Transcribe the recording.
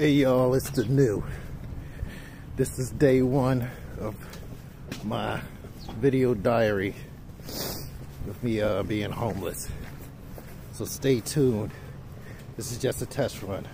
Hey y'all, it's the new. This is day one of my video diary with me uh, being homeless. So stay tuned. This is just a test run.